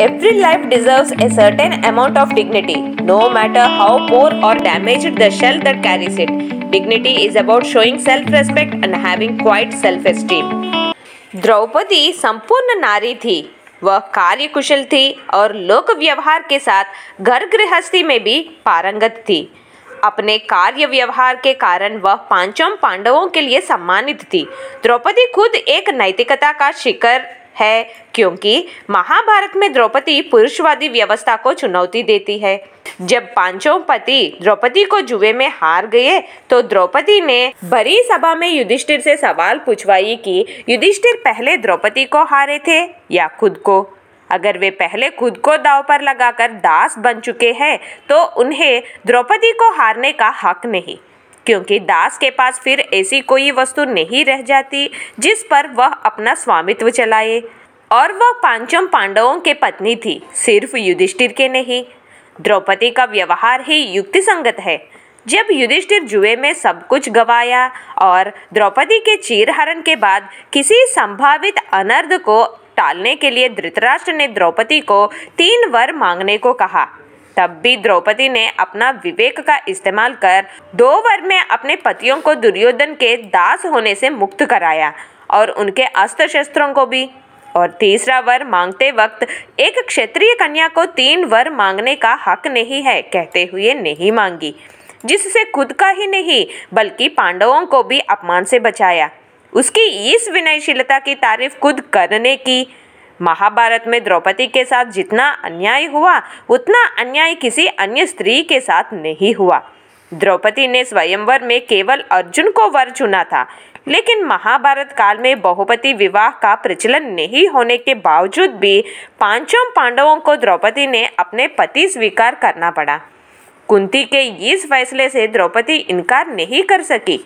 Every life deserves a certain amount of dignity, no matter how poor or damaged the shell that carries it. Dignity is about showing self respect and having quite self esteem. Draupadi संपूर्ण नारी थी वह कार्यकुशल थी और लोक व्यवहार के साथ घर गृहस्थी में भी पारंगत थी अपने कार्य व्यवहार के कारण वह पाँचों पांडवों के लिए सम्मानित थी द्रौपदी खुद एक नैतिकता का शिकर है, क्योंकि महाभारत में द्रौपदी पुरुषवादी व्यवस्था को चुनौती देती है। जब पाँचों पति द्रौपदी को जुए में हार गए तो द्रौपदी ने बड़ी सभा में युधिष्ठिर से सवाल पूछवाई कि युधिष्ठिर पहले द्रौपदी को हारे थे या खुद को? अगर वे पहले खुद को दाव पर लगाकर दास बन चुके हैं तो उन्हें द्रौपदी को हारने का हक नहीं। क्योंकि दास के पास फिर ऐसी कोई वस्तु नहीं रह जाती, जिस पर वह अपना स्वामित्व चलाए। और वह पाँचों पांडवों के पत्नी थी, सिर्फ़ युधिष्ठिर के नहीं। द्रौपदी का व्यवहार ही युक्ति संगत है। जब युधिष्ठिर जुए में सब कुछ गवाया और द्रौपदी के चीरहरण के बाद किसी संभावित अनर्थ को टालने के लिए धृतराष्ट्र ने द्रौपदी को तीन वर मांगने को कहा तब भी द्रौपदी ने अपना विवेक का इस्तेमाल कर दो वर में अपने पतियों को दुर्योधन के दास होने से मुक्त कराया और उनके अस्त्र शस्त्रों को भी। और तीसरा वर मांगते वक्त एक क्षत्रिय कन्या को तीन वर मांगने का हक नहीं है, कहते हुए नहीं मांगी, जिससे खुद का ही नहीं, बल्कि पांडवों को भी अपमान से बचाया। उसकी इस विनयशीलता की तारीफ़ खुद करने की महाभारत में द्रौपदी के साथ जितना अन्याय हुआ, उतना अन्याय किसी अन्य स्त्री के साथ नहीं हुआ। द्रौपदी ने स्वयंवर में केवल अर्जुन को वर चुना था, लेकिन महाभारत काल में बहुपति विवाह का प्रचलन नहीं होने के बावजूद भी पाँचों पांडवों को द्रौपदी ने अपने पति स्वीकार करना पड़ा। कुंती के इस फैसले से द्रौपदी इनकार नहीं कर सकी।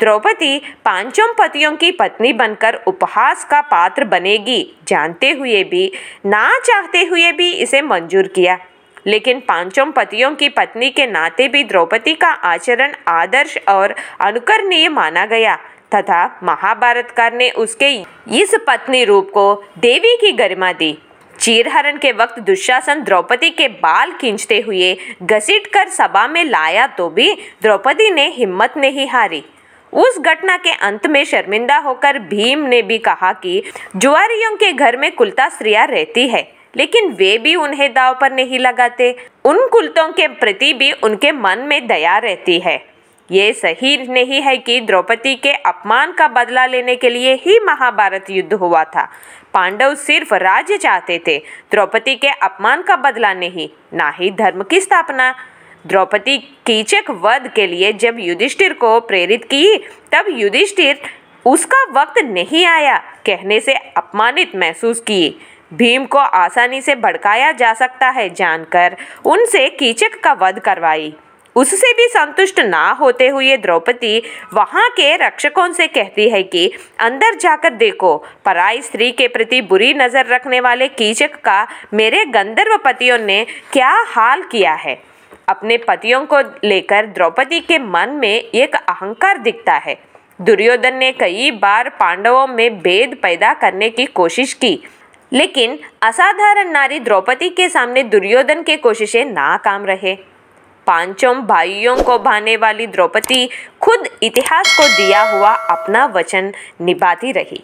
द्रौपदी पाँचों पतियों की पत्नी बनकर उपहास का पात्र बनेगी। जानते हुए भी, ना चाहते हुए भी इसे मंजूर किया। लेकिन पाँचों पतियों की पत्नी के नाते भी द्रौपदी का आचरण आदर्श और अनुकरणीय माना गया। तथा महाभारतकार ने उसके इस पत्नी रूप को देवी की गरिमा दी। चीरहरण के वक्त दुशासन द्रौपदी के बाल खींचते हुए घसीट कर सभा में लाया तो भी द्रौपदी ने हिम्मत नहीं हारी। उस घटना के अंत में शर्मिंदा होकर भीम ने भी कहा कि जुआरियों के घर में कुलता स्त्रियाँ रहती है, लेकिन वे भी उन्हें दाव पर नहीं लगाते। उन कुलतों के प्रति भी उनके मन में दया रहती है। ये सही नहीं है कि द्रौपदी के अपमान का बदला लेने के लिए ही महाभारत युद्ध हुआ था। पांडव सिर्फ़ राज्य चाहते थे, द्रौपदी के अपमान का बदला नहीं, ना ही धर्म की स्थापना। द्रौपदी कीचक वध के लिए जब युधिष्ठिर को प्रेरित की, तब युधिष्ठिर उसका वक्त नहीं आया। कहने से अपमानित महसूस किए। भीम को आसानी से भड़काया जा सकता है जानकर उनसे कीचक का वध करवाई। उससे भी संतुष्ट ना होते हुए द्रौपदी वहाँ के रक्षकों से कहती है कि, अंदर जाकर देखो, पराई स्त्री के प्रति बुरी नज़र रखने वाले कीचक का मेरे गंधर्व पतियों ने क्या हाल किया है? अपने पतियों को लेकर द्रौपदी के मन में एक अहंकार दिखता है। दुर्योधन ने कई बार पांडवों में भेद पैदा करने की कोशिश की, लेकिन असाधारण नारी द्रौपदी के सामने दुर्योधन की कोशिशें नाकाम रहे। पाँचों भाइयों को भाने वाली द्रौपदी खुद इतिहास को दिया हुआ अपना वचन निभाती रही।